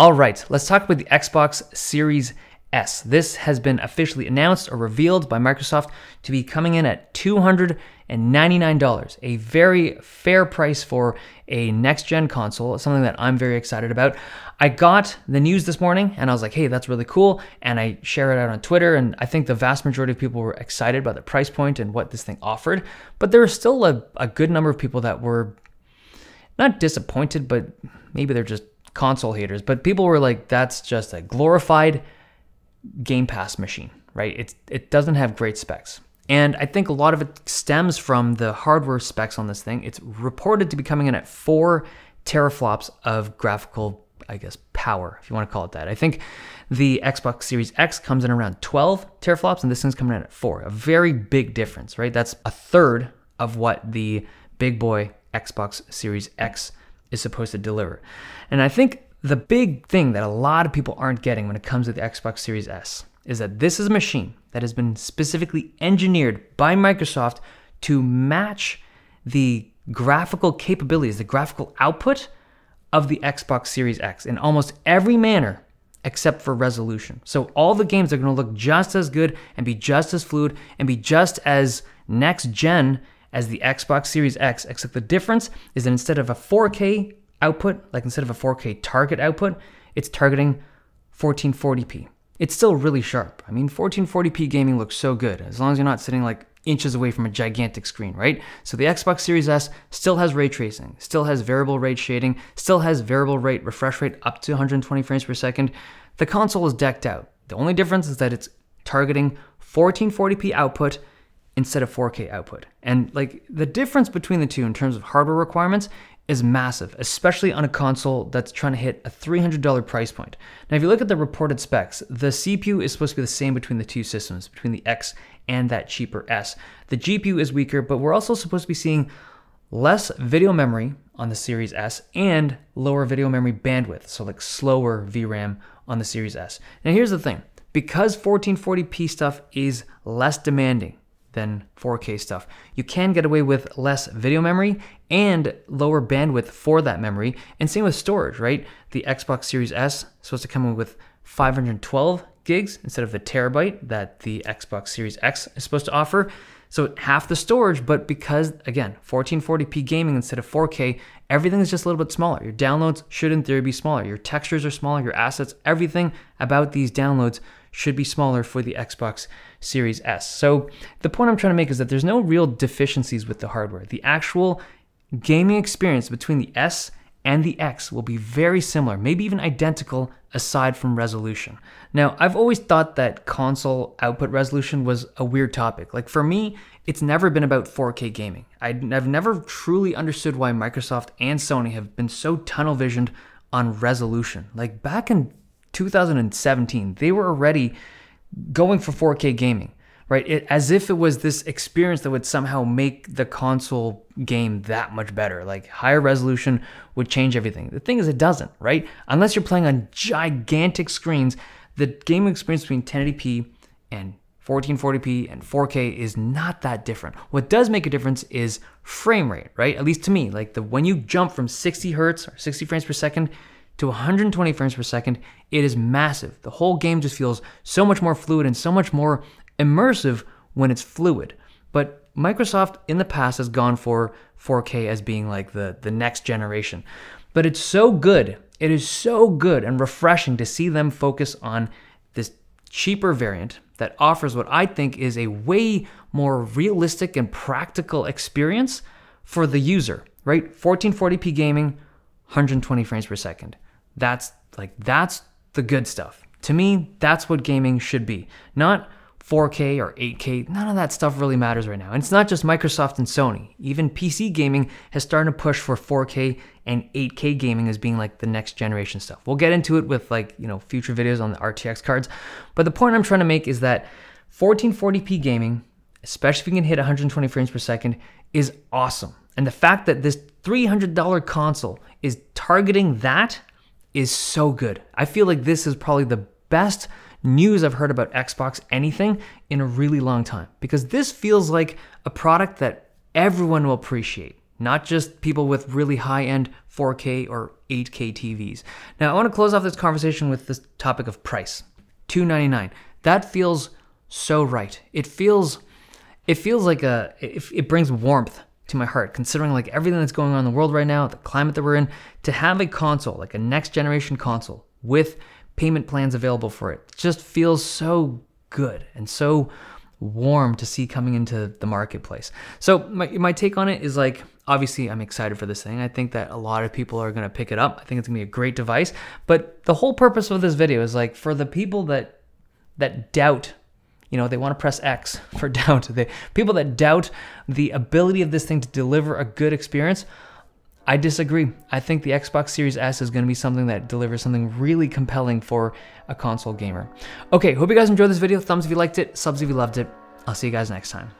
All right, let's talk about the Xbox Series S. This has been officially announced or revealed by Microsoft to be coming in at $299, a very fair price for a next gen console, something that I'm very excited about. I got the news this morning and I was like, hey, that's really cool. And I share it out on Twitter. And I think the vast majority of people were excited by the price point and what this thing offered. But there was still a, a good number of people that were not disappointed, but maybe they're just console haters. But people were like, that's just a glorified Game Pass machine, right? It's, it doesn't have great specs. And I think a lot of it stems from the hardware specs on this thing. It's reported to be coming in at four teraflops of graphical, I guess, power, if you want to call it that. I think the Xbox Series X comes in around 12 teraflops, and this thing's coming in at four. A very big difference, right? That's a third of what the big boy Xbox Series X is supposed to deliver. And I think the big thing that a lot of people aren't getting when it comes to the Xbox Series S is that this is a machine that has been specifically engineered by Microsoft to match the graphical capabilities, the graphical output of the Xbox Series X in almost every manner except for resolution. So all the games are going to look just as good and be just as fluid and be just as next gen as the Xbox Series X, except the difference is that instead of a 4K output, like instead of a 4K target output, it's targeting 1440p. It's still really sharp. I mean, 1440p gaming looks so good as long as you're not sitting like inches away from a gigantic screen, right? So the Xbox Series S still has ray tracing, still has variable rate shading, still has variable rate refresh rate up to 120 frames per second. The console is decked out. The only difference is that it's targeting 1440p output instead of 4K output. And like the difference between the two in terms of hardware requirements is massive, especially on a console that's trying to hit a $300 price point. Now, if you look at the reported specs, the CPU is supposed to be the same between the two systems, between the X and that cheaper S. The GPU is weaker, but we're also supposed to be seeing less video memory on the Series S and lower video memory bandwidth, so like slower VRAM on the Series S. Now, here's the thing because 1440p stuff is less demanding, than 4K stuff. You can get away with less video memory and lower bandwidth for that memory. And same with storage, right? The Xbox Series S is supposed to come with 512 gigs instead of the terabyte that the Xbox Series X is supposed to offer. So half the storage, but because again, 1440p gaming instead of 4K, everything is just a little bit smaller. Your downloads should in theory be smaller. Your textures are smaller, your assets, everything about these downloads should be smaller for the Xbox Series S. So the point I'm trying to make is that there's no real deficiencies with the hardware. The actual gaming experience between the S and the X will be very similar, maybe even identical aside from resolution. Now, I've always thought that console output resolution was a weird topic. Like for me, it's never been about 4K gaming. I've never truly understood why Microsoft and Sony have been so tunnel visioned on resolution. Like back in 2017, they were already going for 4K gaming, right? It, as if it was this experience that would somehow make the console game that much better. Like higher resolution would change everything. The thing is, it doesn't, right? Unless you're playing on gigantic screens, the gaming experience between 1080p and 1440p and 4K is not that different. What does make a difference is frame rate, right? At least to me, like the when you jump from 60 hertz or 60 frames per second to 120 frames per second, it is massive. The whole game just feels so much more fluid and so much more immersive when it's fluid. But Microsoft in the past has gone for 4K as being like the, the next generation. But it's so good. It is so good and refreshing to see them focus on this cheaper variant that offers what I think is a way more realistic and practical experience for the user, right? 1440p gaming, 120 frames per second. That's like that's the good stuff. To me, that's what gaming should be. Not 4K or 8K, none of that stuff really matters right now. And it's not just Microsoft and Sony. Even PC gaming has started to push for 4K and 8K gaming as being like the next generation stuff. We'll get into it with like, you know, future videos on the RTX cards. But the point I'm trying to make is that 1440p gaming, especially if you can hit 120 frames per second, is awesome. And the fact that this $300 console is targeting that is so good. I feel like this is probably the best news I've heard about Xbox anything in a really long time because this feels like a product that everyone will appreciate. not just people with really high end 4K or 8K TVs. Now, I want to close off this conversation with this topic of price. 299. That feels so right. It feels it feels like a it, it brings warmth to my heart considering like everything that's going on in the world right now, the climate that we're in, to have a console, like a next generation console with payment plans available for it. Just feels so good and so warm to see coming into the marketplace. So my, my take on it is like obviously I'm excited for this thing. I think that a lot of people are going to pick it up. I think it's to be a great device, but the whole purpose of this video is like for the people that that doubt you know they want to press x for doubt the people that doubt the ability of this thing to deliver a good experience I disagree. I think the Xbox Series S is going to be something that delivers something really compelling for a console gamer. Okay, hope you guys enjoyed this video. Thumbs if you liked it, subs if you loved it. I'll see you guys next time.